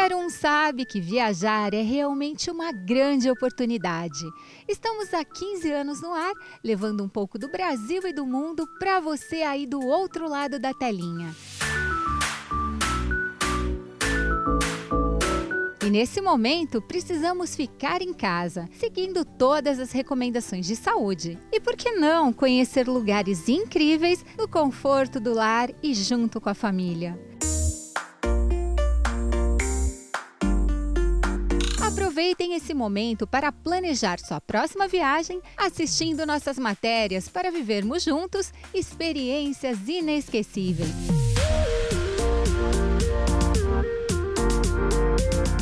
Qualquer um sabe que viajar é realmente uma grande oportunidade. Estamos há 15 anos no ar, levando um pouco do Brasil e do mundo para você aí do outro lado da telinha. E nesse momento, precisamos ficar em casa, seguindo todas as recomendações de saúde. E por que não conhecer lugares incríveis no conforto do lar e junto com a família? Aproveitem esse momento para planejar sua próxima viagem, assistindo nossas matérias para vivermos juntos experiências inesquecíveis.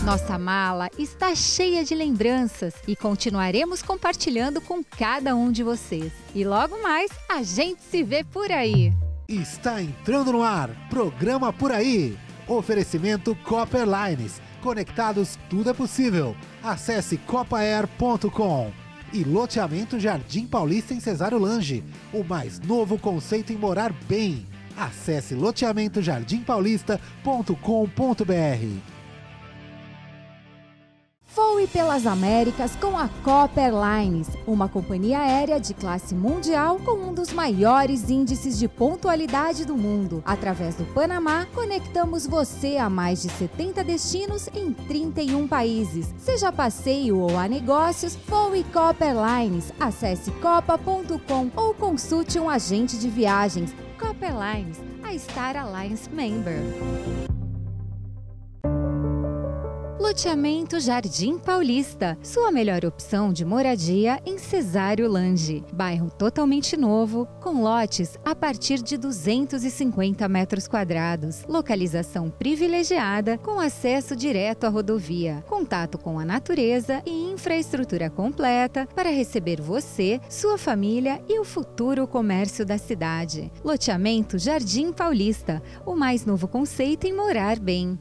Nossa mala está cheia de lembranças e continuaremos compartilhando com cada um de vocês. E logo mais a gente se vê por aí. Está entrando no ar, programa Por Aí. Oferecimento Copper Lines. Conectados, tudo é possível. Acesse copair.com. E loteamento Jardim Paulista em Cesário Lange. O mais novo conceito em morar bem. Acesse loteamentojardinapaulista.com.br. Voe pelas Américas com a Copper Lines, uma companhia aérea de classe mundial com um dos maiores índices de pontualidade do mundo. Através do Panamá, conectamos você a mais de 70 destinos em 31 países. Seja passeio ou a negócios, voe Copper Lines. Acesse copa.com ou consulte um agente de viagens. Copper Lines, a Star Alliance Member. Loteamento Jardim Paulista, sua melhor opção de moradia em Cesário Lange. Bairro totalmente novo, com lotes a partir de 250 metros quadrados. Localização privilegiada, com acesso direto à rodovia. Contato com a natureza e infraestrutura completa para receber você, sua família e o futuro comércio da cidade. Loteamento Jardim Paulista, o mais novo conceito em morar bem.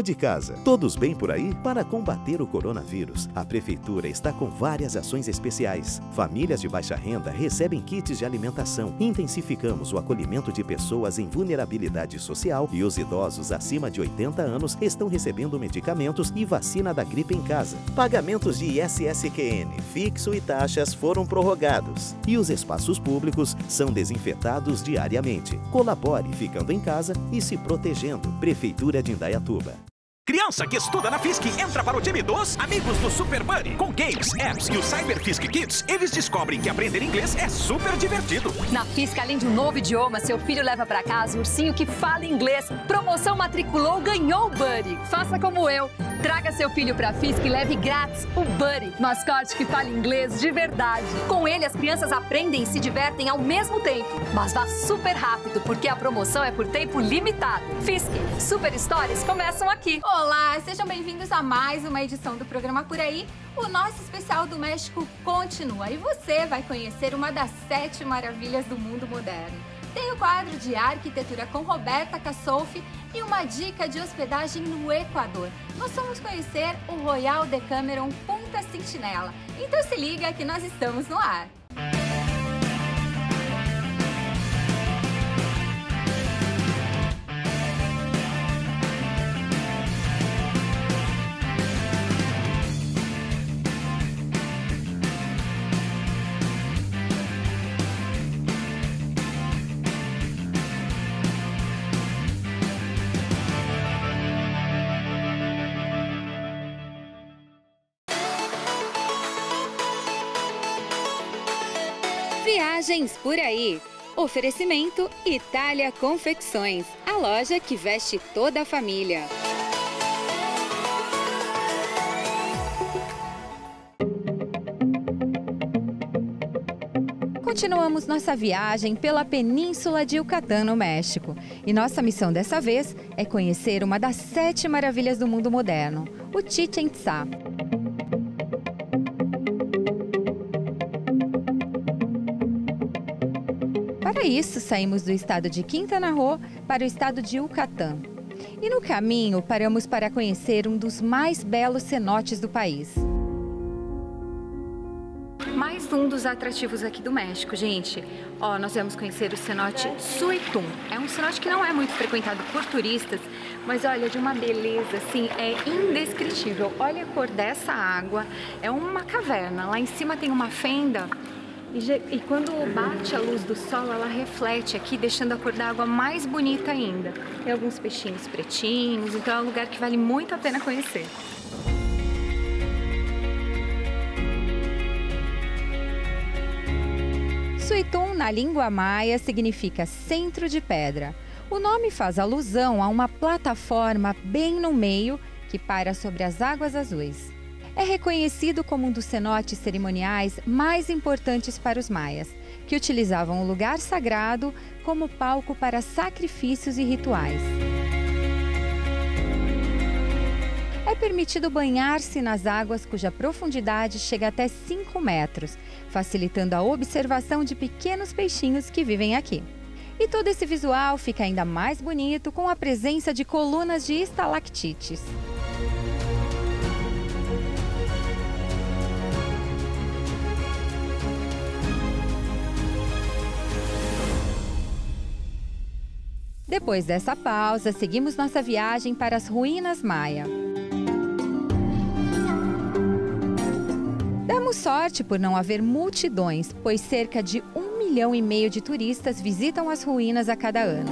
Ou de casa. Todos bem por aí? Para combater o coronavírus, a Prefeitura está com várias ações especiais. Famílias de baixa renda recebem kits de alimentação. Intensificamos o acolhimento de pessoas em vulnerabilidade social e os idosos acima de 80 anos estão recebendo medicamentos e vacina da gripe em casa. Pagamentos de ISSQN, fixo e taxas foram prorrogados. E os espaços públicos são desinfetados diariamente. Colabore ficando em casa e se protegendo. Prefeitura de Indaiatuba. Criança que estuda na FISC entra para o time dos Amigos do Super Buddy. Com games, apps e o Cyber FISC Kids, eles descobrem que aprender inglês é super divertido. Na FISC, além de um novo idioma, seu filho leva para casa um ursinho que fala inglês. Promoção matriculou, ganhou o Buddy. Faça como eu. Traga seu filho para a FISC e leve grátis o Buddy, mascote que fala inglês de verdade. Com ele, as crianças aprendem e se divertem ao mesmo tempo. Mas vá super rápido, porque a promoção é por tempo limitado. FISC, super histórias começam aqui. Olá, sejam bem-vindos a mais uma edição do programa Por Aí. O nosso especial do México continua e você vai conhecer uma das sete maravilhas do mundo moderno. Tem o quadro de arquitetura com Roberta Cassolfi e uma dica de hospedagem no Equador. Nós vamos conhecer o Royal Decameron Punta Sentinela. Então se liga que nós estamos no ar. Viagens por aí. Oferecimento Itália Confecções, a loja que veste toda a família. Continuamos nossa viagem pela Península de Yucatán, no México. E nossa missão dessa vez é conhecer uma das sete maravilhas do mundo moderno, o Chichen Itza. Para isso, saímos do estado de Quintana Roo para o estado de Yucatán. E no caminho, paramos para conhecer um dos mais belos cenotes do país mais um dos atrativos aqui do México, gente. Ó, nós vamos conhecer o cenote Suitum. É um cenote que não é muito frequentado por turistas, mas olha, de uma beleza assim, é indescritível. Olha a cor dessa água, é uma caverna. Lá em cima tem uma fenda e, e, quando bate a luz do sol, ela reflete aqui, deixando a cor da água mais bonita ainda. Tem alguns peixinhos pretinhos, então é um lugar que vale muito a pena conhecer. Suitum, na língua maia, significa centro de pedra. O nome faz alusão a uma plataforma bem no meio que paira sobre as águas azuis. É reconhecido como um dos cenotes cerimoniais mais importantes para os maias, que utilizavam o lugar sagrado como palco para sacrifícios e rituais. É permitido banhar-se nas águas cuja profundidade chega até 5 metros facilitando a observação de pequenos peixinhos que vivem aqui. E todo esse visual fica ainda mais bonito com a presença de colunas de estalactites. Depois dessa pausa, seguimos nossa viagem para as ruínas maia. Demos sorte por não haver multidões, pois cerca de um milhão e meio de turistas visitam as ruínas a cada ano.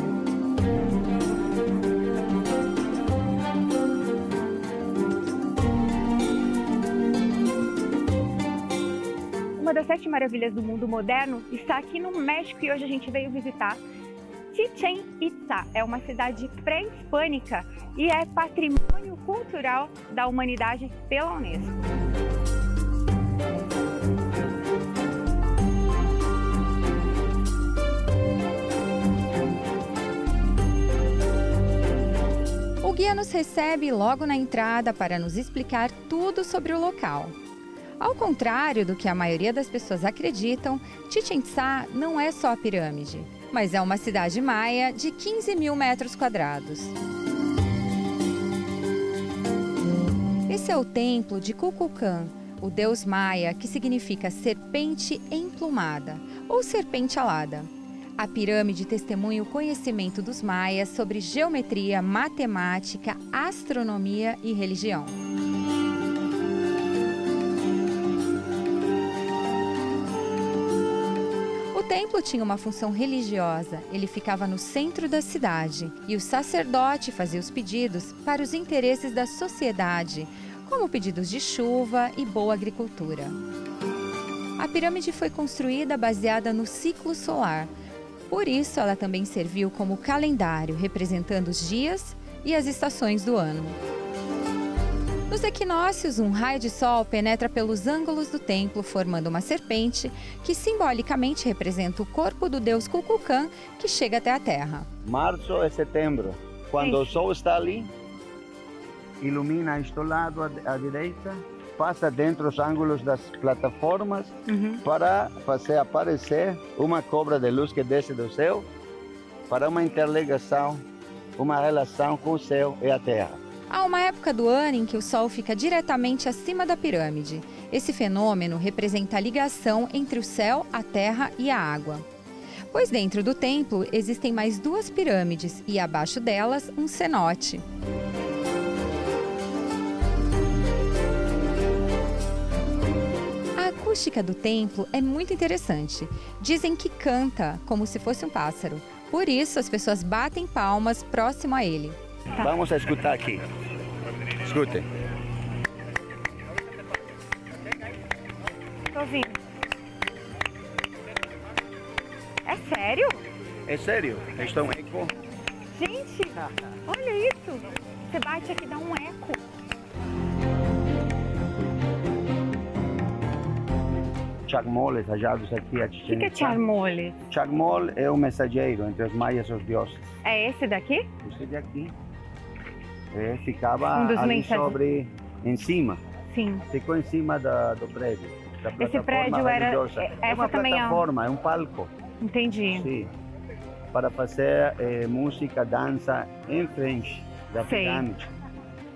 Uma das sete maravilhas do mundo moderno está aqui no México e hoje a gente veio visitar Chichen Itza. É uma cidade pré-hispânica e é patrimônio cultural da humanidade pela Unesco. O guia nos recebe logo na entrada para nos explicar tudo sobre o local. Ao contrário do que a maioria das pessoas acreditam, Chichen Itza não é só a pirâmide, mas é uma cidade maia de 15 mil metros quadrados. Esse é o templo de Kukulkan, o deus maia, que significa serpente emplumada ou serpente alada. A pirâmide testemunha o conhecimento dos maias sobre geometria, matemática, astronomia e religião. Templo tinha uma função religiosa. Ele ficava no centro da cidade e o sacerdote fazia os pedidos para os interesses da sociedade, como pedidos de chuva e boa agricultura. A pirâmide foi construída baseada no ciclo solar. Por isso, ela também serviu como calendário, representando os dias e as estações do ano. Nos equinócios, um raio de sol penetra pelos ângulos do templo, formando uma serpente, que simbolicamente representa o corpo do deus Kukulkan, que chega até a Terra. Março e setembro, quando o sol está ali, ilumina este lado à, direita, passa dentro dos ângulos das plataformas uhum. para fazer aparecer uma cobra de luz que desce do céu para uma interligação, uma relação com o céu e a terra. Há uma época do ano em que o Sol fica diretamente acima da pirâmide. Esse fenômeno representa a ligação entre o céu, a terra e a água. Pois dentro do templo existem mais duas pirâmides e abaixo delas um cenote. acústica do templo é muito interessante. Dizem que canta como se fosse um pássaro. Por isso, as pessoas batem palmas próximo a ele. Tá. Vamos escutar aqui. Escutem. Tô ouvindo. É sério? É sério. Está um eco. Gente, olha isso. Você bate aqui, dá um eco. chagmoles achados aqui a O que, que é charmole? Chagmol é o mensageiro entre os maias e os deuses. É esse daqui? Esse daqui é, ficava Um ali sobre, em cima, Sim. ficou em cima da, do prédio. Da Esse prédio era- religiosa. é- é essa uma também é- plataforma, é um palco. Entendi. Sim. Para fazer eh, música, dança em frente da Sei. pirâmide.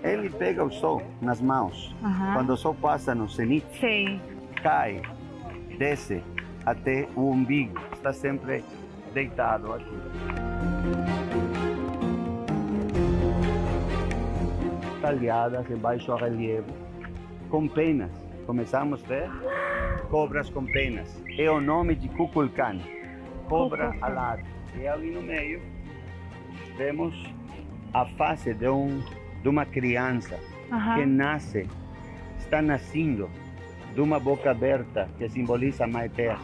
Ele pega o sol nas mãos. Quando o sol passa no cenit, Sei. cai, desce até o umbigo. Está sempre deitado aqui. Talhadas em baixo relievo, com penas. Começamos a ver cobras com penas. É o nome de Kukulkan, cobra alada. E ali no meio vemos a face de, um, de uma criança Aham. que nasce, está nascendo de uma boca aberta, que simboliza a Mãe Terra,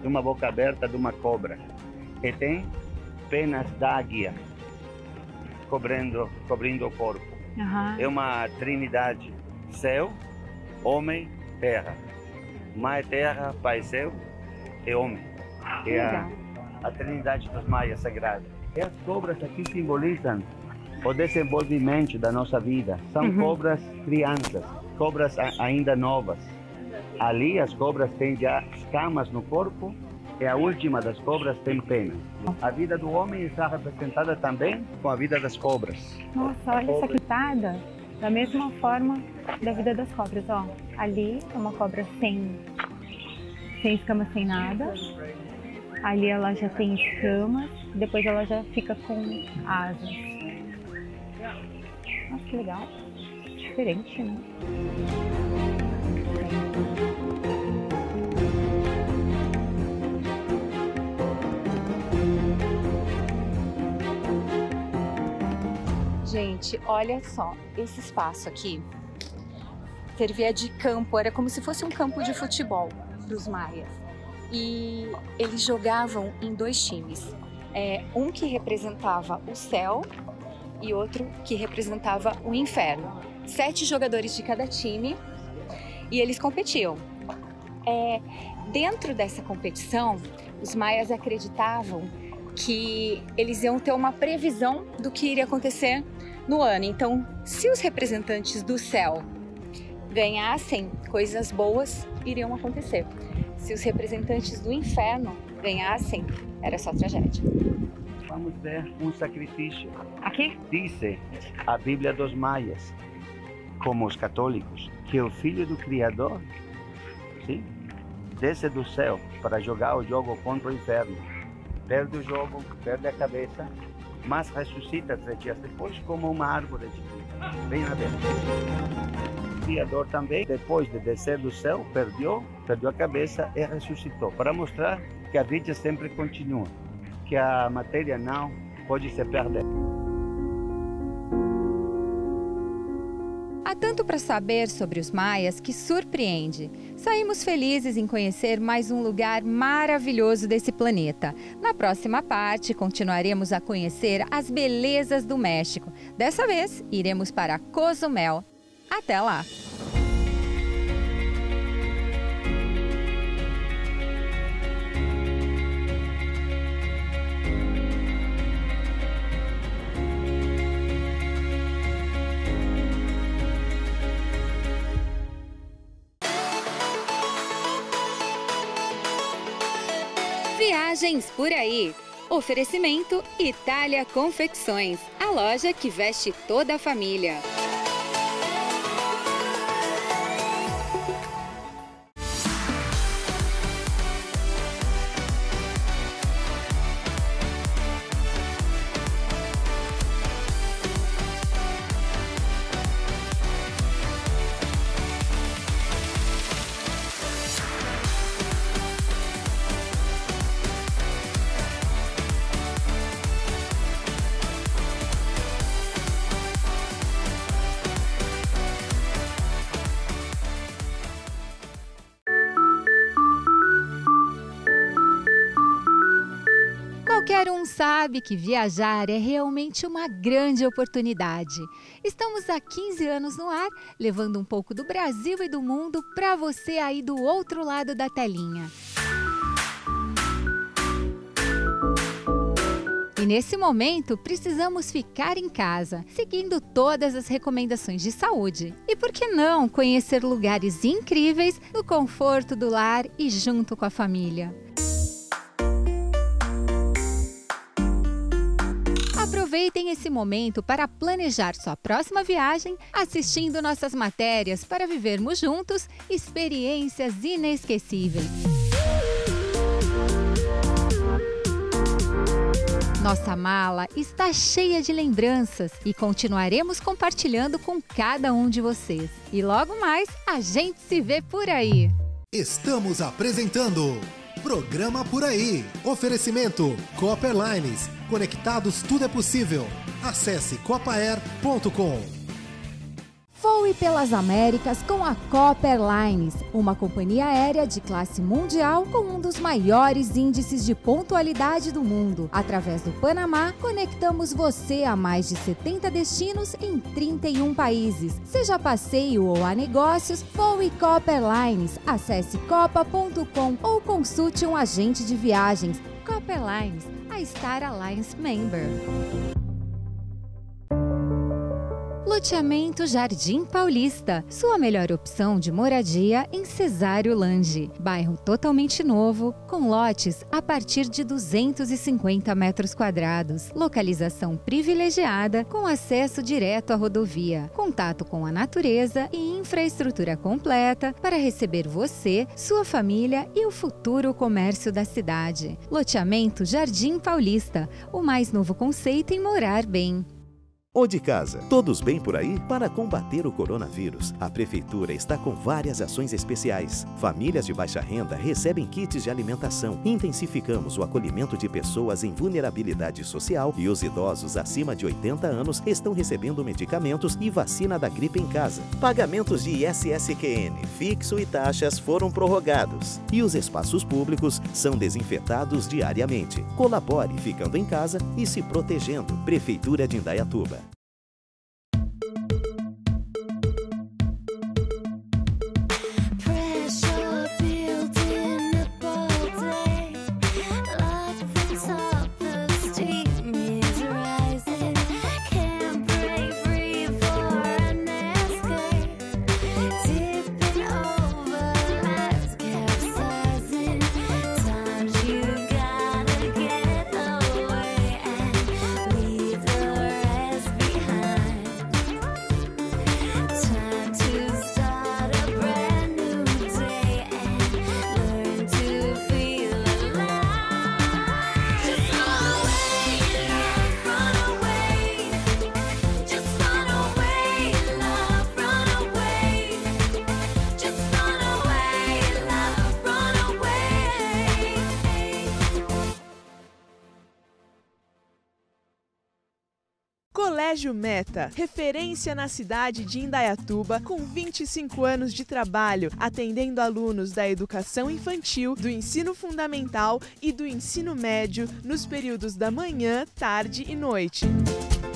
de uma boca aberta de uma cobra, e tem penas d'águia cobrindo, cobrindo o corpo. Aham. É uma trindade, céu, homem, terra. Mãe Terra, Pai Céu e homem. É a, a trindade dos maias sagrada. E as cobras aqui simbolizam o desenvolvimento da nossa vida. São Uhum. cobras crianças, cobras ainda novas. Ali as cobras têm já escamas no corpo e a última das cobras tem penas. A vida do homem está representada também com a vida das cobras. Nossa, olha essa quitada. Da mesma forma da vida das cobras, ó. Ali é uma cobra sem, sem escamas, sem nada. Ali ela já tem escamas, depois ela já fica com asas. Nossa, que legal. Diferente, né? Gente, olha só, esse espaço aqui servia de campo, era como se fosse um campo de futebol para os maias. E eles jogavam em dois times. É, um que representava o céu e outro que representava o inferno. Sete jogadores de cada time e eles competiam. É, dentro dessa competição, os maias acreditavam que eles iam ter uma previsão do que iria acontecer no ano. Então, se os representantes do céu ganhassem, coisas boas iriam acontecer. Se os representantes do inferno ganhassem, era só tragédia. Vamos ver um sacrifício. Aqui? Diz a Bíblia dos Maias, como os católicos, que o filho do Criador sim, desce do céu para jogar o jogo contra o inferno. Perde o jogo, perde a cabeça, mas ressuscita três dias depois como uma árvore de vida. Bem a ver. O Criador também, depois de descer do céu, perdeu, perdeu a cabeça e ressuscitou, para mostrar que a vida sempre continua, que a matéria não pode se perder. Há tanto para saber sobre os maias que surpreende. Saímos felizes em conhecer mais um lugar maravilhoso desse planeta. Na próxima parte, continuaremos a conhecer as belezas do México. Dessa vez, iremos para Cozumel. Até lá! Viagens por aí. Oferecimento Itália Confecções, a loja que veste toda a família. Sabe que viajar é realmente uma grande oportunidade. Estamos há 15 anos no ar, levando um pouco do Brasil e do mundo para você aí do outro lado da telinha. E nesse momento, precisamos ficar em casa, seguindo todas as recomendações de saúde. E por que não conhecer lugares incríveis no conforto do lar e junto com a família? Aproveitem esse momento para planejar sua próxima viagem, assistindo nossas matérias para vivermos juntos experiências inesquecíveis. Nossa mala está cheia de lembranças e continuaremos compartilhando com cada um de vocês. E logo mais, a gente se vê por aí. Estamos apresentando Programa Por Aí. Oferecimento Copper Lines. Conectados tudo é possível. Acesse copair.com. Voe pelas Américas com a Copper Lines, uma companhia aérea de classe mundial com um dos maiores índices de pontualidade do mundo. Através do Panamá, conectamos você a mais de 70 destinos em 31 países. Seja passeio ou a negócios, voe Copper Lines. Acesse copa.com ou consulte um agente de viagens. Copper Lines, a Star Alliance Member. Loteamento Jardim Paulista, sua melhor opção de moradia em Cesário Lange. Bairro totalmente novo, com lotes a partir de 250 metros quadrados. Localização privilegiada, com acesso direto à rodovia. Contato com a natureza e infraestrutura completa para receber você, sua família e o futuro comércio da cidade. Loteamento Jardim Paulista, o mais novo conceito em morar bem ou de casa. Todos bem por aí? Para combater o coronavírus, a Prefeitura está com várias ações especiais. Famílias de baixa renda recebem kits de alimentação. Intensificamos o acolhimento de pessoas em vulnerabilidade social e os idosos acima de 80 anos estão recebendo medicamentos e vacina da gripe em casa. Pagamentos de ISSQN, fixo e taxas foram prorrogados. E os espaços públicos são desinfetados diariamente. Colabore ficando em casa e se protegendo. Prefeitura de Indaiatuba. Meta, referência na cidade de Indaiatuba, com 25 anos de trabalho, atendendo alunos da educação infantil, do ensino fundamental e do ensino médio nos períodos da manhã, tarde e noite.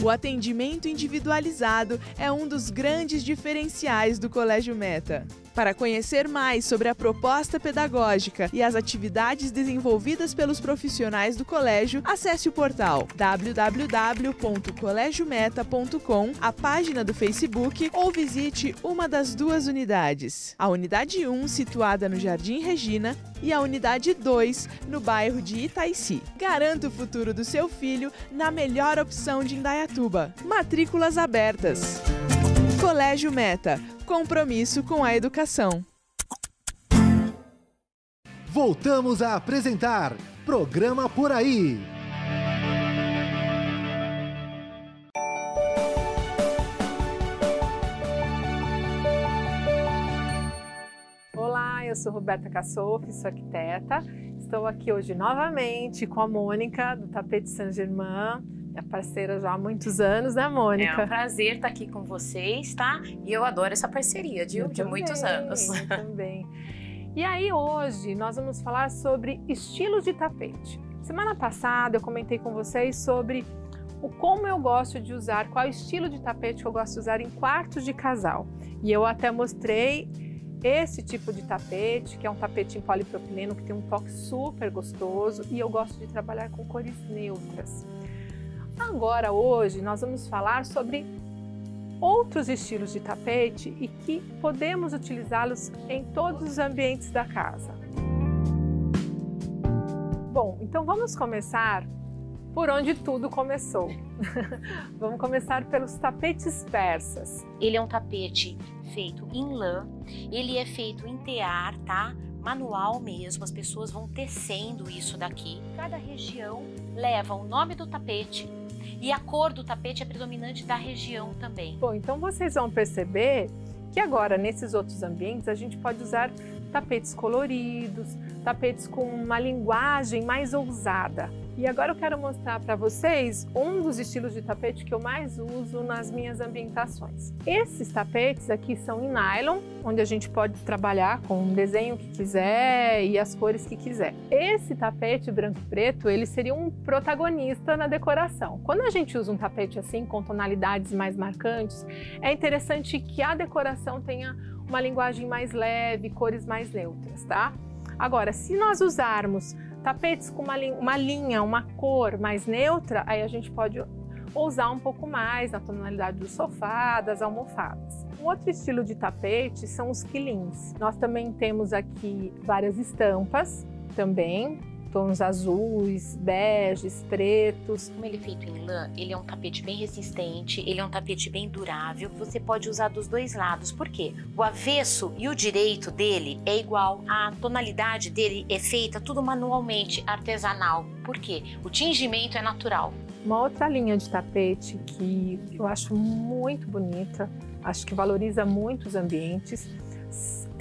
O atendimento individualizado é um dos grandes diferenciais do Colégio Meta. Para conhecer mais sobre a proposta pedagógica e as atividades desenvolvidas pelos profissionais do colégio, acesse o portal www.colegiometa.com, a página do Facebook ou visite uma das duas unidades. A unidade 1, situada no Jardim Regina, e a unidade 2, no bairro de Itaici. Garanta o futuro do seu filho na melhor opção de Indaiatuba. Matrículas abertas. Colégio Meta compromisso com a educação. Voltamos a apresentar Programa Por Aí. Olá, eu sou Roberta Cassouf, sou arquiteta. Estou aqui hoje novamente com a Mônica, do Tapete Saint-Germain minha parceira já há muitos anos, né, Mônica? É um prazer estar aqui com vocês, tá? E eu adoro essa parceria de, de muitos anos. Eu também. E aí, hoje, nós vamos falar sobre estilos de tapete. Semana passada eu comentei com vocês sobre o como eu gosto de usar, qual estilo de tapete que eu gosto de usar em quartos de casal. E eu até mostrei esse tipo de tapete, que é um tapete em polipropileno que tem um toque super gostoso e eu gosto de trabalhar com cores neutras. Agora, hoje, nós vamos falar sobre outros estilos de tapete e que podemos utilizá-los em todos os ambientes da casa. Bom, então vamos começar por onde tudo começou. Vamos começar pelos tapetes persas. Ele é um tapete feito em lã, ele é feito em tear, tá? Manual mesmo, as pessoas vão tecendo isso daqui. Cada região leva o nome do tapete e a cor do tapete é predominante da região também. Bom, então vocês vão perceber que agora nesses outros ambientes a gente pode usar tapetes coloridos, tapetes com uma linguagem mais ousada. E agora eu quero mostrar para vocês um dos estilos de tapete que eu mais uso nas minhas ambientações. Esses tapetes aqui são em nylon, onde a gente pode trabalhar com o desenho que quiser e as cores que quiser. Esse tapete branco e preto, ele seria um protagonista na decoração. Quando a gente usa um tapete assim, com tonalidades mais marcantes, é interessante que a decoração tenha uma linguagem mais leve, cores mais neutras, tá? Agora, se nós usarmos tapetes com uma, uma linha, uma cor mais neutra, aí a gente pode ousar um pouco mais na tonalidade do sofá, das almofadas. Um outro estilo de tapete são os quilins. Nós também temos aqui várias estampas também, tons azuis, beges, pretos. Como ele é feito em lã, ele é um tapete bem resistente, ele é um tapete bem durável. Você pode usar dos dois lados. Por quê? O avesso e o direito dele é igual. A tonalidade dele é feita tudo manualmente, artesanal. Por quê? O tingimento é natural. Uma outra linha de tapete que eu acho muito bonita, acho que valoriza muito os ambientes,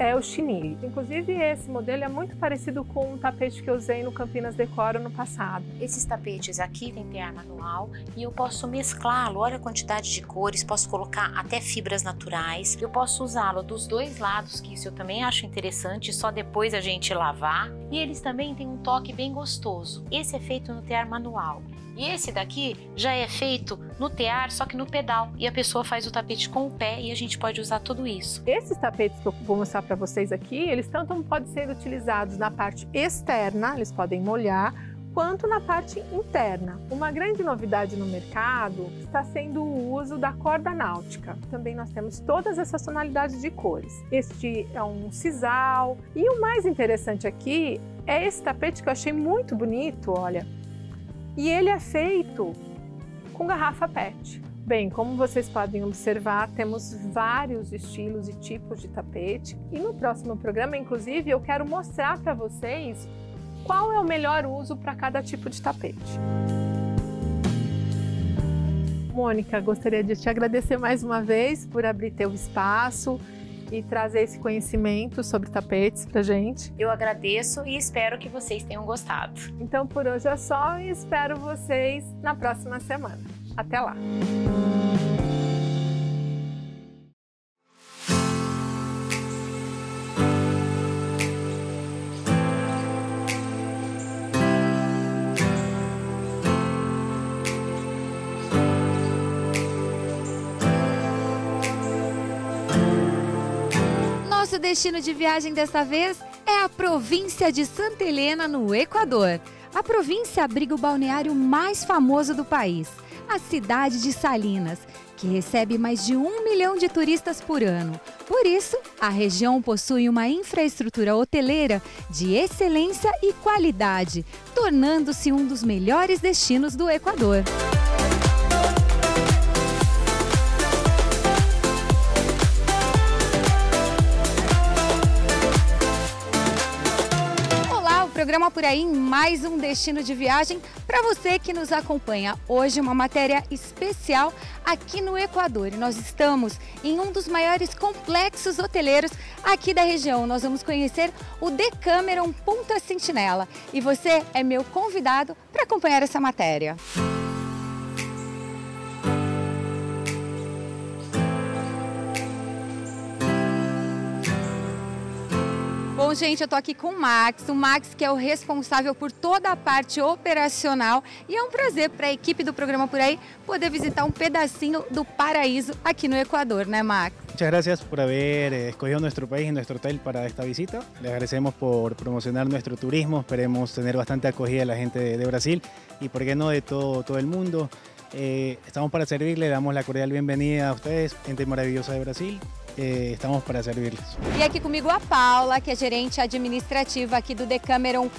é o chinilho. Inclusive, esse modelo é muito parecido com um tapete que eu usei no Campinas Decoro no passado. Esses tapetes aqui têm tear manual e eu posso mesclá-lo. Olha a quantidade de cores, posso colocar até fibras naturais. Eu posso usá-lo dos dois lados, que isso eu também acho interessante, só depois a gente lavar. E eles também têm um toque bem gostoso. Esse é feito no tear manual. E esse daqui já é feito no tear, só que no pedal. E a pessoa faz o tapete com o pé e a gente pode usar tudo isso. Esses tapetes que eu vou mostrar para vocês aqui, eles tanto podem ser utilizados na parte externa, eles podem molhar, quanto na parte interna. Uma grande novidade no mercado está sendo o uso da corda náutica. Também nós temos todas essas tonalidades de cores. Este é um sisal e o mais interessante aqui é esse tapete que eu achei muito bonito, olha. E ele é feito com garrafa PET. Bem, como vocês podem observar, temos vários estilos e tipos de tapete. E no próximo programa, inclusive, eu quero mostrar para vocês qual é o melhor uso para cada tipo de tapete. Mônica, gostaria de te agradecer mais uma vez por abrir teu espaço e trazer esse conhecimento sobre tapetes para gente. Eu agradeço e espero que vocês tenham gostado. Então por hoje é só e espero vocês na próxima semana. Até lá! Destino de viagem desta vez é a província de Santa Helena, no Equador. A província abriga o balneário mais famoso do país, a cidade de Salinas, que recebe mais de um milhão de turistas por ano. Por isso, a região possui uma infraestrutura hoteleira de excelência e qualidade, tornando-se um dos melhores destinos do Equador. Programa por aí em mais um destino de viagem para você que nos acompanha. Hoje uma matéria especial aqui no Equador. E nós estamos em um dos maiores complexos hoteleiros aqui da região. Nós vamos conhecer o Decameron Punta Sentinela. E você é meu convidado para acompanhar essa matéria. Bom Bom, gente, eu tô aqui com o Max, o Max que é o responsável por toda a parte operacional e é um prazer para a equipe do programa por aí poder visitar um pedacinho do paraíso aqui no Equador, né, Max? Muchas gracias por haber eh, escogido nuestro país y nuestro hotel para esta visita. Le agradecemos por promocionar nuestro turismo. Esperemos tener bastante acogida de la gente de, de Brasil y, por qué no, de todo, todo el mundo. Eh, estamos para servirle, damos la cordial bienvenida a ustedes, gente maravillosa de Brasil. Eh, estamos para servirles. E aqui comigo a Paula, que é gerente administrativa aqui do Decameron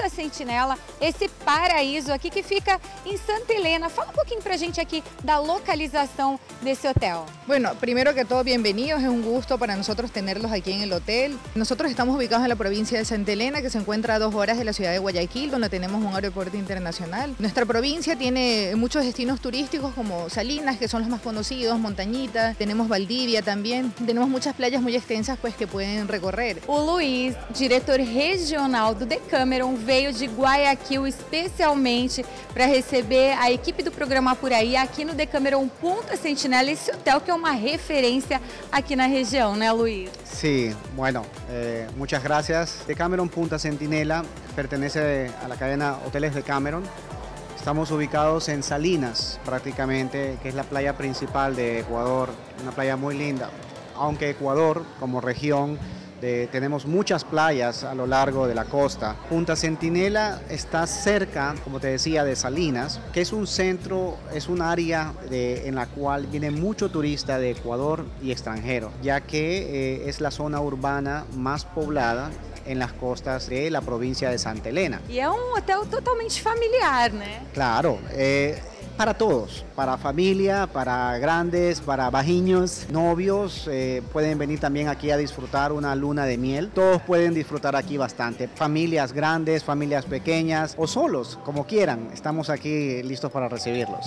Punta Sentinela, esse paraíso aqui que fica em Santa Helena. Fala um pouquinho pra gente aqui da localização desse hotel. Bueno, primero que todo, bienvenidos. Es un gusto para nosotros tenerlos aquí en el hotel. Nosotros estamos ubicados en la provincia de Santa Elena, que se encuentra a dos horas de la ciudad de Guayaquil, donde tenemos un aeropuerto internacional. Nuestra provincia tiene muchos destinos turísticos como Salinas, que son los más conocidos, Montañita, tenemos Valdivia también. Tenemos muchas playas muy extensas pues que pueden recorrer. O Luiz, diretor regional do Decameron, veio de Guayaquil especialmente para receber a equipe do programa Por Aí aqui no Decameron Punta Sentinela, esse hotel que é uma referência aqui na região, né, Luiz? Sí, bueno, eh, muchas gracias. Decameron Punta Centinela pertenece a la cadena Hoteles de Cameron. Estamos ubicados en Salinas, prácticamente, que es la playa principal de Ecuador, una playa muy linda. Aunque Ecuador, como región, de- tenemos muchas playas a lo largo de la costa. Punta Centinela está cerca, como te decía, de Salinas, que es un centro, es un área de- en la cual viene mucho turista de Ecuador y extranjero, ya que eh, es la zona urbana más poblada en las costas de la provincia de Santa Elena. E é um hotel totalmente familiar, né? Claro, eh, para todos, para familia, para grandes, para bajiños, novios, eh, pueden venir también aquí a disfrutar una luna de miel. Todos pueden disfrutar aquí bastante. Familias grandes, familias pequeñas o solos, como quieran. Estamos aquí listos para recibirlos.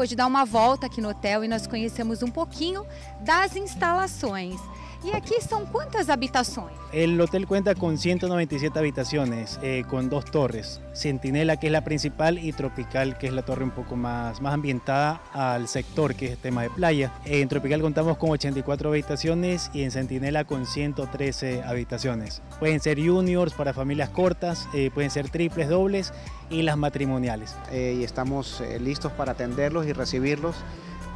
Pôde dar uma volta aqui no hotel e nós conhecemos um pouquinho das instalações. E aqui são quantas habitações? El hotel cuenta con 197 habitaciones, eh, con dos torres, Centinela que es la principal y Tropical que es la torre un poco más, más ambientada al sector que es tema de playa. En Tropical contamos con 84 habitaciones y en Centinela con 113 habitaciones. Pueden ser juniors para familias cortas, eh, pueden ser triples, dobles y las matrimoniales. Eh, y estamos eh, listos para atenderlos y recibirlos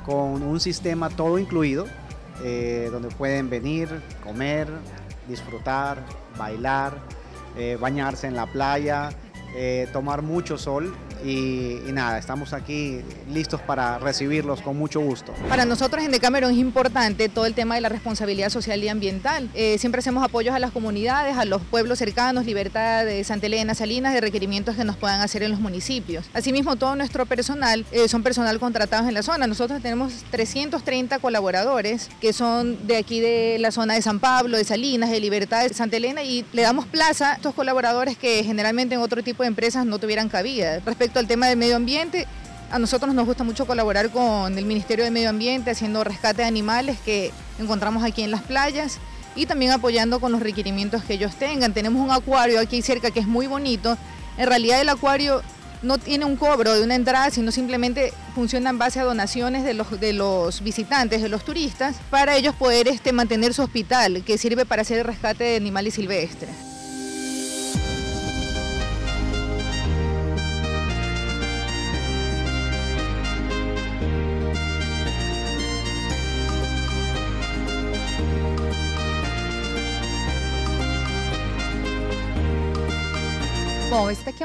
con un sistema todo incluido, eh, donde pueden venir, comer, disfrutar, bailar, eh, bañarse en la playa, eh, tomar mucho sol y, nada, estamos aquí listos para recibirlos con mucho gusto. Para nosotros en Decameron es importante todo el tema de la responsabilidad social y ambiental. Eh, siempre hacemos apoyos a las comunidades, a los pueblos cercanos, Libertad, de Santa Elena, Salinas, de requerimientos que nos puedan hacer en los municipios. Asimismo, todo nuestro personal eh, son personal contratados en la zona. Nosotros tenemos 330 colaboradores que son de aquí de la zona de San Pablo, de Salinas, de Libertad, de Santa Elena y le damos plaza a estos colaboradores que generalmente en otro tipo de empresas no tuvieran cabida. Respecto al tema del medio ambiente, a nosotros nos gusta mucho colaborar con el Ministerio de Medio Ambiente haciendo rescate de animales que encontramos aquí en las playas y también apoyando con los requerimientos que ellos tengan. Tenemos un acuario aquí cerca que es muy bonito. En realidad el acuario no tiene un cobro de una entrada, sino simplemente funciona en base a donaciones de los, de los visitantes, de los turistas, para ellos poder este, mantener su hospital, que sirve para hacer el rescate de animales silvestres.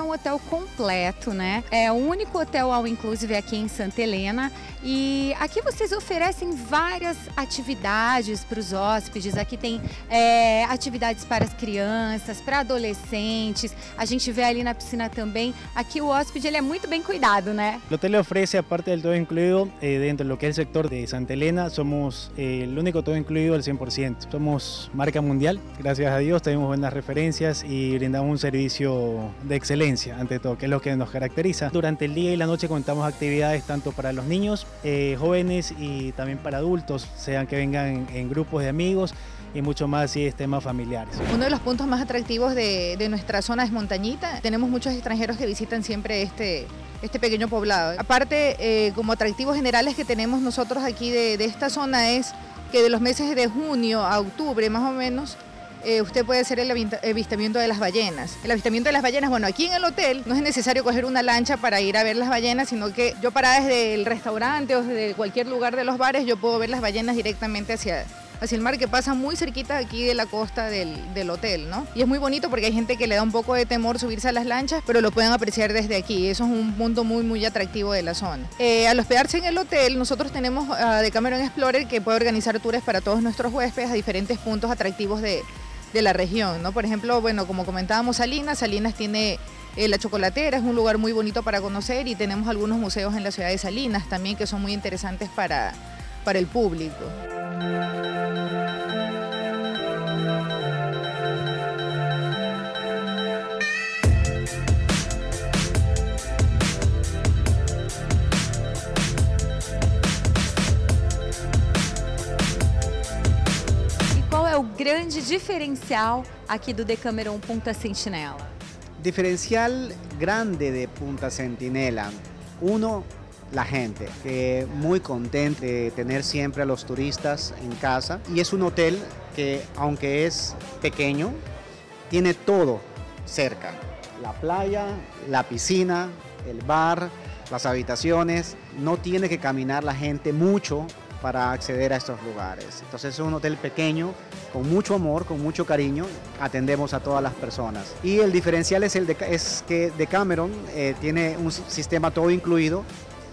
Um hotel completo, né? É o único hotel all inclusive aqui em Santa Helena. E aqui vocês oferecem várias atividades para os hóspedes. Aqui tem é, atividades para as crianças, para adolescentes. A gente vê ali na piscina também. Aqui o hóspede ele é muito bem cuidado, né? El hotel ofrece, aparte del todo incluido, eh, dentro de lo que es el sector de Santa Elena, somos eh, el único todo incluido al 100%. Somos marca mundial, gracias a Dios, tenemos buenas referencias y brindamos un servicio de excelencia, ante todo, que es lo que nos caracteriza. Durante el día y la noche contamos actividades tanto para los niños eh, jóvenes y también para adultos, sean que vengan en, grupos de amigos y mucho más si es temas familiares. Uno de los puntos más atractivos de, nuestra zona es Montañita. Tenemos muchos extranjeros que visitan siempre este, este pequeño poblado. Aparte, eh, como atractivos generales que tenemos nosotros aquí de, de esta zona es que de los meses de junio a octubre más o menos eh, usted puede hacer el avistamiento de las ballenas. El avistamiento de las ballenas, bueno, aquí en el hotel no es necesario coger una lancha para ir a ver las ballenas, sino que yo parada desde el restaurante o desde cualquier lugar de los bares, yo puedo ver las ballenas directamente hacia, hacia el mar que pasa muy cerquita aquí de la costa del, hotel, ¿no? Y es muy bonito porque hay gente que le da un poco de temor subirse a las lanchas, pero lo pueden apreciar desde aquí. Eso es un punto muy, muy atractivo de la zona. Eh, al hospedarse en el hotel, nosotros tenemos uh, de Cameron Explorer que puede organizar tours para todos nuestros huéspedes a diferentes puntos atractivos de, de la región, ¿no? Por ejemplo, bueno, como comentábamos Salinas, Salinas tiene eh, la chocolatera, es un lugar muy bonito para conocer y tenemos algunos museos en la ciudad de Salinas también que son muy interesantes para, para el público. Grande diferencial aqui do Decameron Punta Sentinela? Diferencial grande de Punta Sentinela. Uno, la gente, que muy contenta de tener siempre a los turistas en casa. Y es un hotel que, aunque es pequeño, tiene todo cerca. La playa, la piscina, el bar, las habitaciones. No tiene que caminar la gente mucho para acceder a estos lugares. Entonces es un hotel pequeño, con mucho amor, con mucho cariño, atendemos a todas las personas. Y el diferencial es, el de, es que Decameron eh, tiene un sistema todo incluido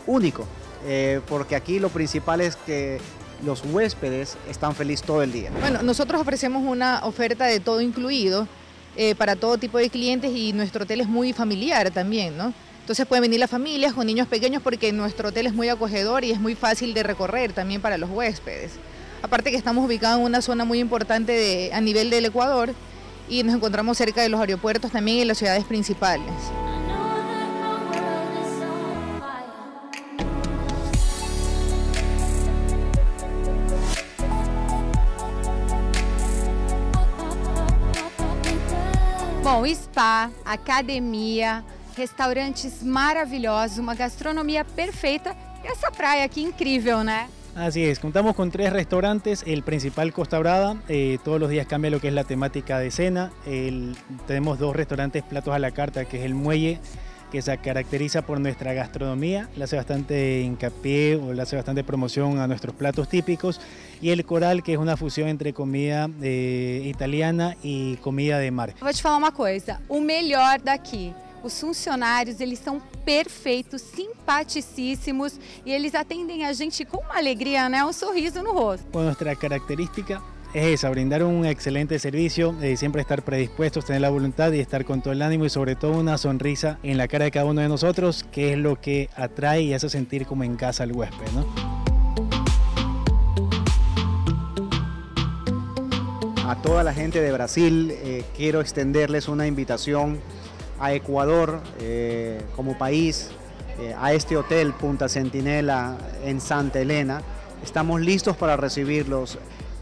único, eh, porque aquí lo principal es que los huéspedes están felices todo el día. Bueno, nosotros ofrecemos una oferta de todo incluido eh, para todo tipo de clientes y nuestro hotel es muy familiar también, ¿no? Entonces pueden venir las familias con niños pequeños porque nuestro hotel es muy acogedor y es muy fácil de recorrer también para los huéspedes. Aparte que estamos ubicados en una zona muy importante a nivel del Ecuador y nos encontramos cerca de los aeropuertos también y las ciudades principales. Bom, spa, academia, restaurantes maravilhosos, uma gastronomia perfeita e essa praia aqui incrível, né? Así es, contamos con tres restaurantes, el principal Costa Brava, eh, todos los días cambia lo que es la temática de cena, tenemos dos restaurantes platos a la carta, que es el Muelle, que se caracteriza por nuestra gastronomía, le hace bastante hincapié o le hace bastante promoción a nuestros platos típicos, y el Coral, que es una fusión entre comida eh, italiana y comida de mar. Vou te falar uma coisa, o melhor daqui Os funcionários, eles são perfeitos, simpaticísimos e eles atendem a gente com uma alegria, né? Um sorriso no rosto. Con nuestra característica es esa, brindar un excelente servicio, eh, siempre estar predispuestos, tener la voluntad y estar con todo el ánimo y sobre todo una sonrisa en la cara de cada uno de nosotros, que es lo que atrae y hace sentir como en casa al huésped. ¿no? A toda la gente de Brasil eh, quiero extenderles una invitación a Ecuador eh, como país, eh, a este hotel Punta Centinela en Santa Elena. Estamos listos para recibirlos.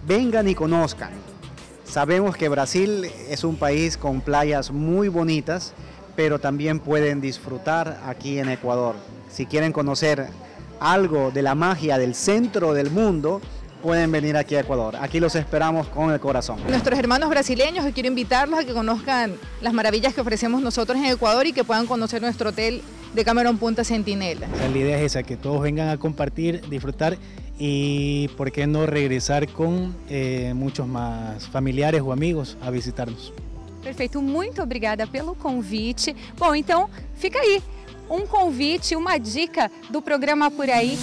Vengan y conozcan. Sabemos que Brasil es un país con playas muy bonitas, pero también pueden disfrutar aquí en Ecuador. Si quieren conocer algo de la magia del centro del mundo, pueden venir aquí a Ecuador. Aquí los esperamos con el corazón. Nuestros hermanos brasileños, quiero invitarlos a que conozcan las maravillas que ofrecemos nosotros en Ecuador y que puedan conocer nuestro hotel de Cameron Punta Centinela. la idea es esa, que todos vengan a compartir, disfrutar y por qué no regresar con eh, muchos más familiares o amigos a visitarnos. Perfeito, muito obrigada pelo convite. Bom, então fica aí um convite, uma dica do programa Por Aí.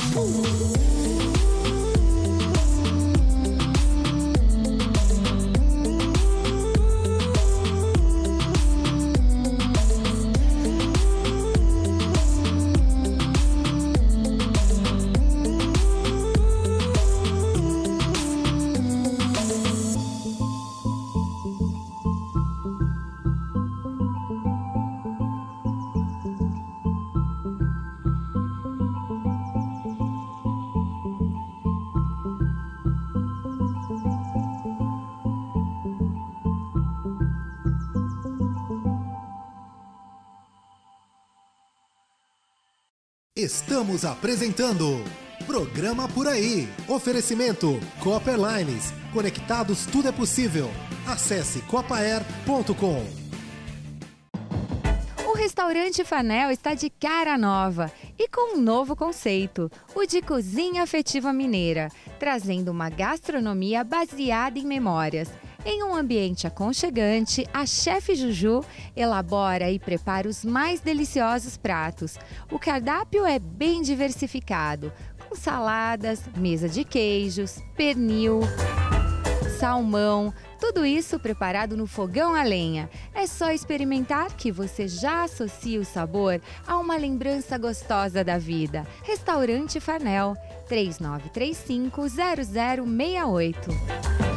Estamos apresentando Programa Por Aí. Oferecimento Copper Lines. Conectados tudo é possível. Acesse copair.com. O restaurante Fanel está de cara nova e com um novo conceito, o de cozinha afetiva mineira, trazendo uma gastronomia baseada em memórias. Em um ambiente aconchegante, a chefe Juju elabora e prepara os mais deliciosos pratos. O cardápio é bem diversificado, com saladas, mesa de queijos, pernil, salmão, tudo isso preparado no fogão a lenha. É só experimentar que você já associa o sabor a uma lembrança gostosa da vida. Restaurante Farnel, 3935 0068.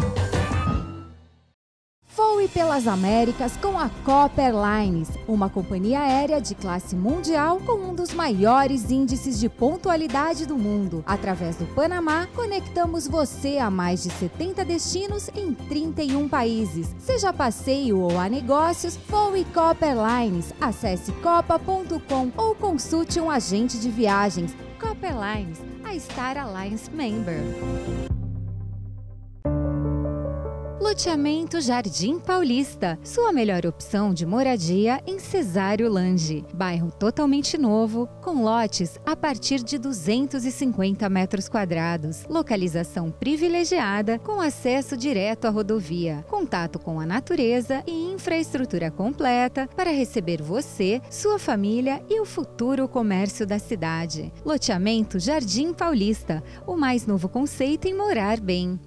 Voe pelas Américas com a Copper Lines, uma companhia aérea de classe mundial com um dos maiores índices de pontualidade do mundo. Através do Panamá, conectamos você a mais de 70 destinos em 31 países. Seja passeio ou a negócios, voe Copper Lines. Acesse copa.com ou consulte um agente de viagens. Copper Lines, a Star Alliance Member. Loteamento Jardim Paulista, sua melhor opção de moradia em Cesário Lange. Bairro totalmente novo, com lotes a partir de 250 metros quadrados. Localização privilegiada, com acesso direto à rodovia. Contato com a natureza e infraestrutura completa para receber você, sua família e o futuro comércio da cidade. Loteamento Jardim Paulista, o mais novo conceito em morar bem.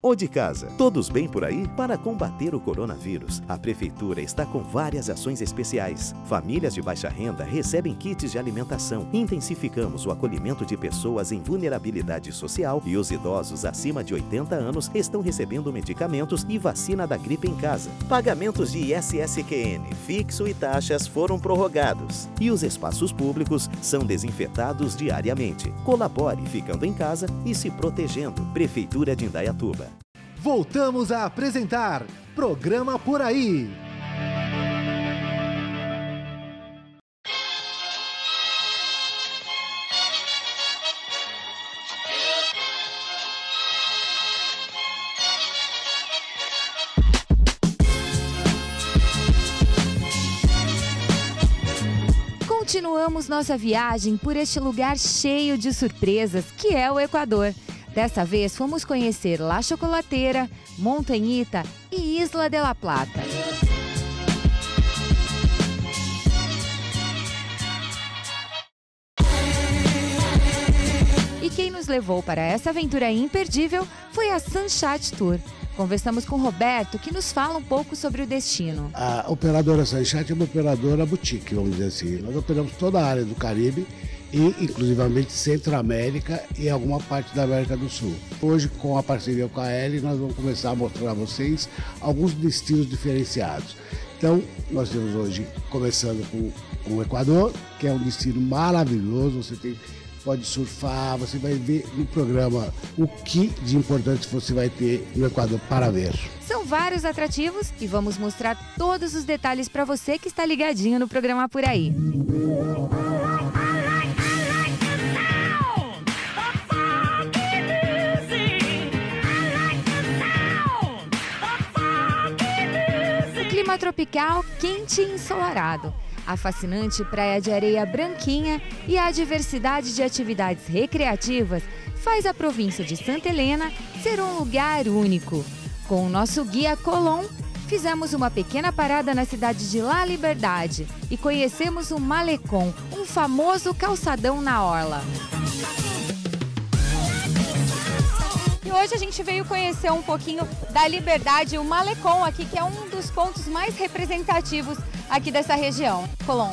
Ou de casa. Todos bem por aí? Para combater o coronavírus, a Prefeitura está com várias ações especiais. Famílias de baixa renda recebem kits de alimentação. Intensificamos o acolhimento de pessoas em vulnerabilidade social e os idosos acima de 80 anos estão recebendo medicamentos e vacina da gripe em casa. Pagamentos de ISSQN, fixo e taxas foram prorrogados. E os espaços públicos são desinfetados diariamente. Colabore ficando em casa e se protegendo. Prefeitura de Indaiatuba. Voltamos a apresentar Programa Por Aí. Continuamos nossa viagem por este lugar cheio de surpresas que é o Equador. Dessa vez fomos conhecer La Chocolateira, Montanhita e Isla de la Plata. E quem nos levou para essa aventura imperdível foi a Sunshine Tour. Conversamos com Roberto, que nos fala um pouco sobre o destino. A operadora Sunshine é uma operadora boutique, vamos dizer assim. Nós operamos toda a área do Caribe e inclusivamente Centro-América e alguma parte da América do Sul. Hoje, com a parceria com a L, nós vamos começar a mostrar a vocês alguns destinos diferenciados. Então, nós temos hoje, começando com, com o Equador, que é um destino maravilhoso, você tem pode surfar, você vai ver no programa o que de importante você vai ter no Equador para ver. São vários atrativos e vamos mostrar todos os detalhes para você que está ligadinho no programa por aí. Clima tropical quente e ensolarado, a fascinante praia de areia branquinha e a diversidade de atividades recreativas faz a província de Santa Helena ser um lugar único. Com o nosso guia Colom, fizemos uma pequena parada na cidade de La Liberdade e conhecemos o Malecon, um famoso calçadão na orla. E hoje a gente veio conhecer um pouquinho da Liberdade, o Malecon aqui, que é um dos pontos mais representativos aqui dessa região. Colón.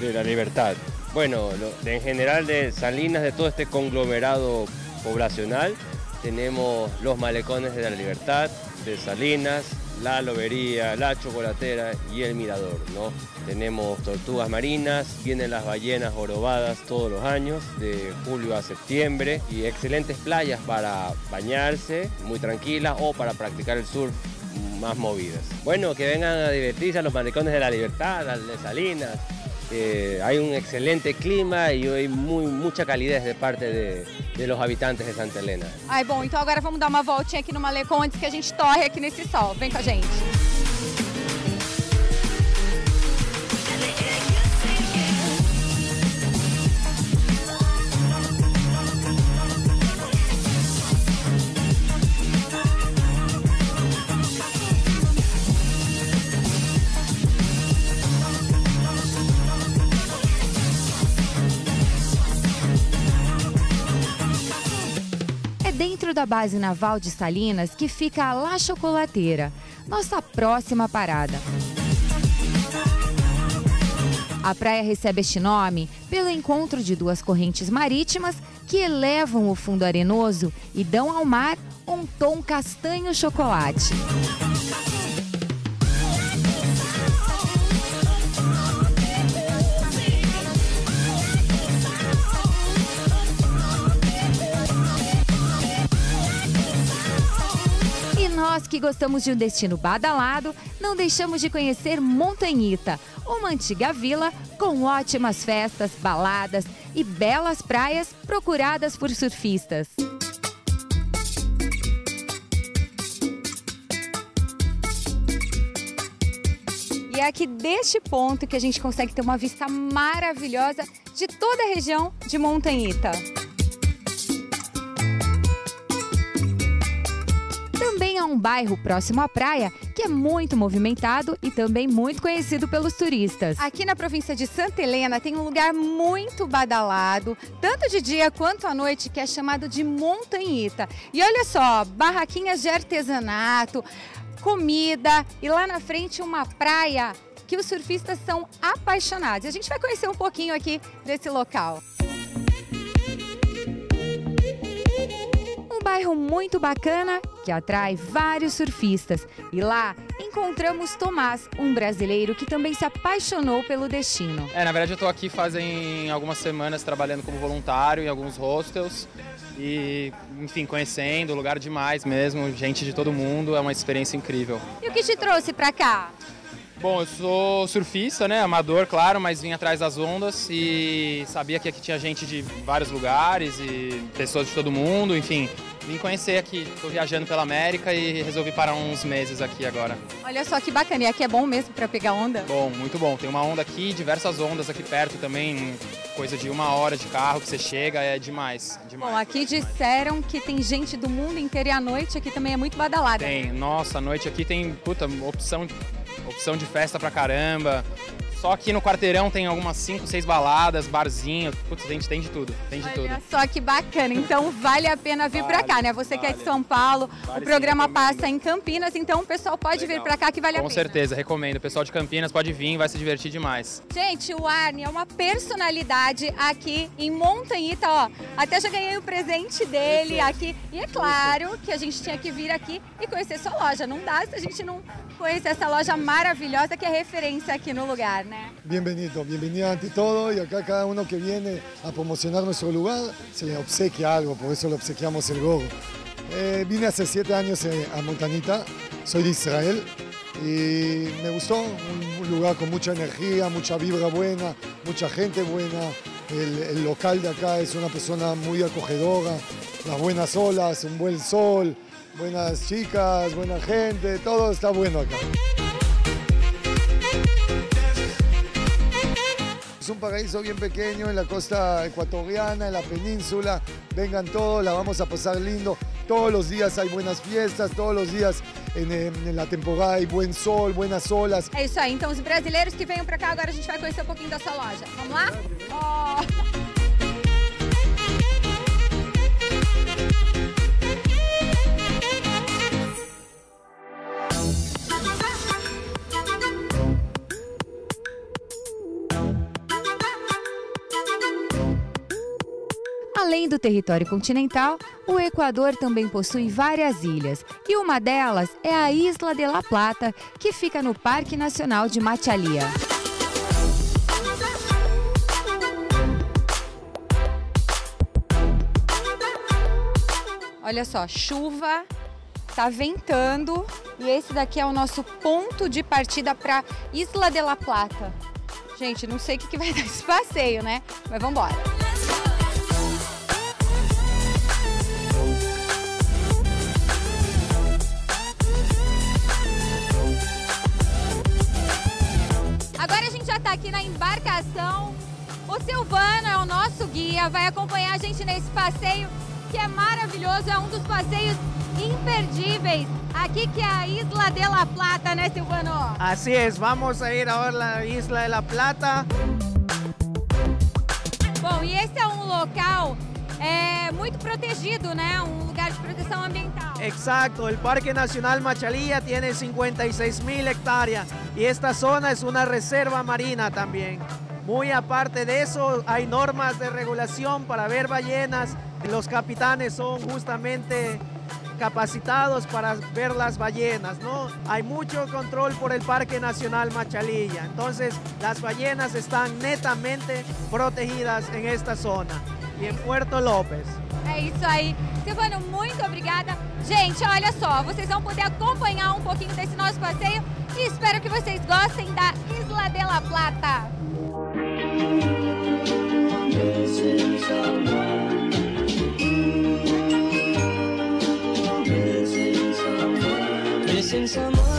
De la Libertad. Bueno, lo, en general de Salinas, de todo este conglomerado poblacional, tenemos los malecones de la Libertad, de Salinas, la lobería, la chocolatera y el mirador. ¿no? Tenemos tortugas marinas, vienen las ballenas orobadas todos los años, de julio a septiembre, y excelentes playas para bañarse, muy tranquilas, o para practicar el surf más movidas. Bueno, que vengan a divertirse a los malecones de la libertad, al de Salinas, hay un excelente clima y hay muy, mucha calidez de parte de, de los habitantes de Santa Helena. Ai, bom, então agora vamos dar uma voltinha aqui no Malecon antes que a gente torre aqui nesse sol. Vem com a gente. Da base naval de Salinas que fica a La Chocolateira, nossa próxima parada. A praia recebe este nome pelo encontro de duas correntes marítimas que elevam o fundo arenoso e dão ao mar um tom castanho-chocolate. E nós que gostamos de um destino badalado, não deixamos de conhecer Montanhita, uma antiga vila com ótimas festas, baladas e belas praias procuradas por surfistas. E é aqui deste ponto que a gente consegue ter uma vista maravilhosa de toda a região de Montanhita. Há um bairro próximo à praia que é muito movimentado e também muito conhecido pelos turistas. Aqui na província de Santa Helena tem um lugar muito badalado, tanto de dia quanto à noite, que é chamado de Montanhita. E olha só, barraquinhas de artesanato, comida e lá na frente uma praia que os surfistas são apaixonados. A gente vai conhecer um pouquinho aqui desse local. Bairro muito bacana que atrai vários surfistas. E lá encontramos Tomás, um brasileiro que também se apaixonou pelo destino. É, na verdade eu tô aqui fazem algumas semanas trabalhando como voluntário em alguns hostels e, enfim, conhecendo, lugar demais mesmo, gente de todo mundo, é uma experiência incrível. E o que te trouxe pra cá? Bom, eu sou surfista, né, amador, claro, mas vim atrás das ondas e sabia que aqui tinha gente de vários lugares e pessoas de todo mundo, enfim, vim conhecer aqui, tô viajando pela América e resolvi parar uns meses aqui agora. Olha só que bacana, e aqui é bom mesmo pra pegar onda? Bom, muito bom. Tem uma onda aqui, diversas ondas aqui perto também, coisa de uma hora de carro que você chega, é demais. demais. Bom, aqui disseram que tem gente do mundo inteiro e a noite aqui também é muito badalada. Tem, nossa, a noite aqui tem, puta, opção, opção de festa pra caramba. Só aqui no quarteirão tem algumas 5, 6 baladas, barzinho, putz, a gente tem de tudo, tem de tudo. Olha só que bacana, então vale a pena vir pra cá, né? Você que é de São Paulo, Vale o programa sim, passa em Campinas, então o pessoal pode vir pra cá que vale a Com pena. certeza, recomendo. O pessoal de Campinas pode vir, vai se divertir demais. Gente, o Arne é uma personalidade aqui em Montanhita, ó. Até já ganhei o presente dele aqui. E é claro que a gente tinha que vir aqui e conhecer sua loja. Não dá se a gente não conhecer essa loja maravilhosa que é referência aqui no lugar, né? Bienvenido, bienvenido ante todo y acá cada uno que viene a promocionar nuestro lugar se le obsequia algo, por eso le obsequiamos el gorro. Eh, vine hace siete años eh, a Montanita, soy de Israel y me gustó, un, lugar con mucha energía, mucha vibra buena, mucha gente buena. El local de acá es una persona muy acogedora, las buenas olas, un buen sol, buenas chicas, buena gente, todo está bueno acá. Es un paraíso bien pequeño en la costa ecuatoriana, en la península. Vengan todos, la vamos a pasar lindo. Todos los días hay buenas fiestas, todos los días en, eh, en la temporada hay buen sol, buenas olas. É isso aí. Então, os brasileiros que venham pra cá, agora a gente vai conhecer um pouquinho da sua loja. Vamos lá? Ó. Além do território continental, o Equador também possui várias ilhas, e uma delas é a Isla de La Plata, que fica no Parque Nacional de Machalia. Olha só, chuva, tá ventando e esse daqui é o nosso ponto de partida para Isla de La Plata. Gente, não sei o que, que vai dar esse passeio, né? Mas vamos embora. Aqui na embarcação. O Silvano é o nosso guia, vai acompanhar a gente nesse passeio que é maravilhoso, é um dos passeios imperdíveis. Aqui que é a Isla de la Plata, né, Silvano? Así es, vamos a ir ahora a la Isla de la Plata. Bom, e esse é um local é, muito protegido, né? Um lugar de proteção ambiental. Exacto, el Parque Nacional Machalilla tiene 56 mil hectáreas y esta zona es una reserva marina también. Muy aparte de eso, hay normas de regulación para ver ballenas. Los capitanes son justamente capacitados para ver las ballenas, ¿no? Hay mucho control por el Parque Nacional Machalilla. Entonces, las ballenas están netamente protegidas en esta zona e em Puerto Lopes. É isso aí. Silvano, muito obrigada. Gente, olha só, vocês vão poder acompanhar um pouquinho desse nosso passeio e espero que vocês gostem da Isla de la Plata. Missing someone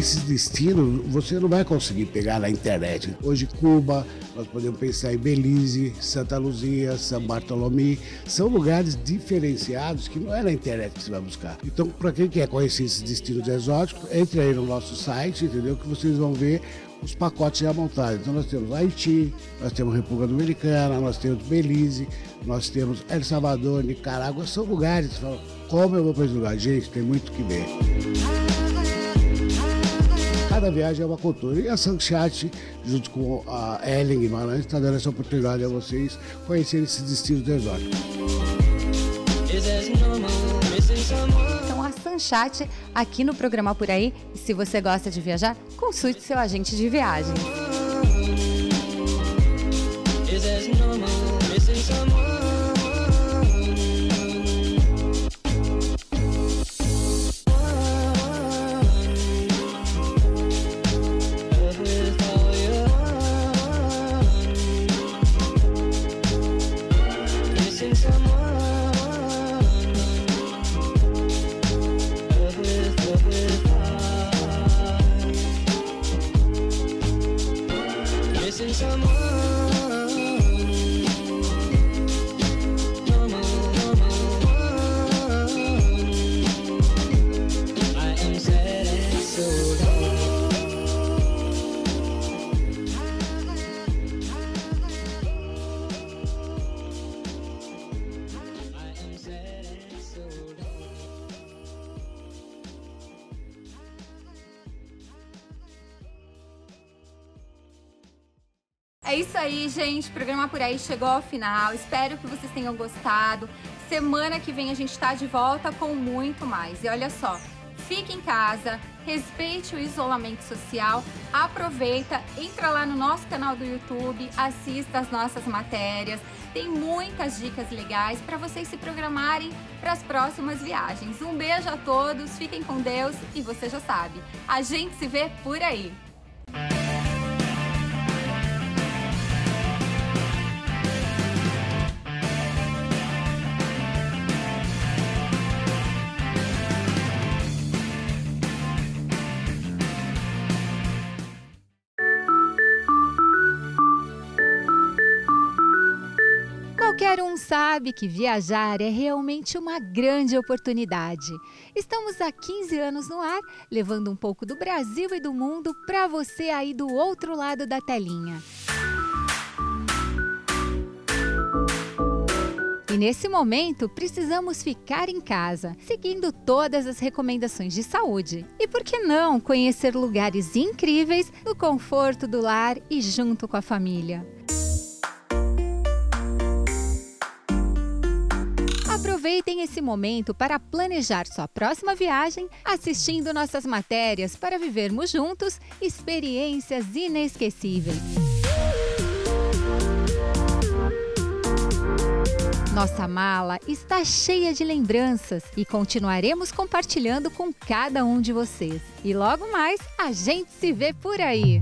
Esses destinos você não vai conseguir pegar na internet. Hoje, Cuba, nós podemos pensar em Belize, Santa Luzia, São Bartolomé. São lugares diferenciados que não é na internet que você vai buscar. Então, para quem quer conhecer esses destinos exóticos, entre aí no nosso site, entendeu? Que vocês vão ver os pacotes já montados. Então, nós temos Haiti, nós temos República Dominicana, nós temos Belize, nós temos El Salvador, Nicarágua. São lugares você fala, como eu vou para esse lugar? Gente, tem muito que ver. Cada viagem é uma cultura. E a Sanchat, junto com a Ellen Guimarães, está dando essa oportunidade a vocês conhecerem esses destinos exóticos. Então a Sanchat aqui no programa Por Aí. E se você gosta de viajar, consulte seu agente de viagem. Por aí chegou ao final. Espero que vocês tenham gostado. Semana que vem a gente está de volta com muito mais. E olha só, fique em casa, respeite o isolamento social, aproveita, entra lá no nosso canal do YouTube, assista as nossas matérias. Tem muitas dicas legais para vocês se programarem para as próximas viagens. Um beijo a todos, fiquem com Deus e você já sabe, a gente se vê por aí. Sabe que viajar é realmente uma grande oportunidade. Estamos há 15 anos no ar, levando um pouco do Brasil e do mundo para você aí do outro lado da telinha. E nesse momento, precisamos ficar em casa, seguindo todas as recomendações de saúde. E por que não conhecer lugares incríveis no conforto do lar e junto com a família? Aproveitem esse momento para planejar sua próxima viagem, assistindo nossas matérias para vivermos juntos experiências inesquecíveis. Nossa mala está cheia de lembranças e continuaremos compartilhando com cada um de vocês. E logo mais a gente se vê por aí!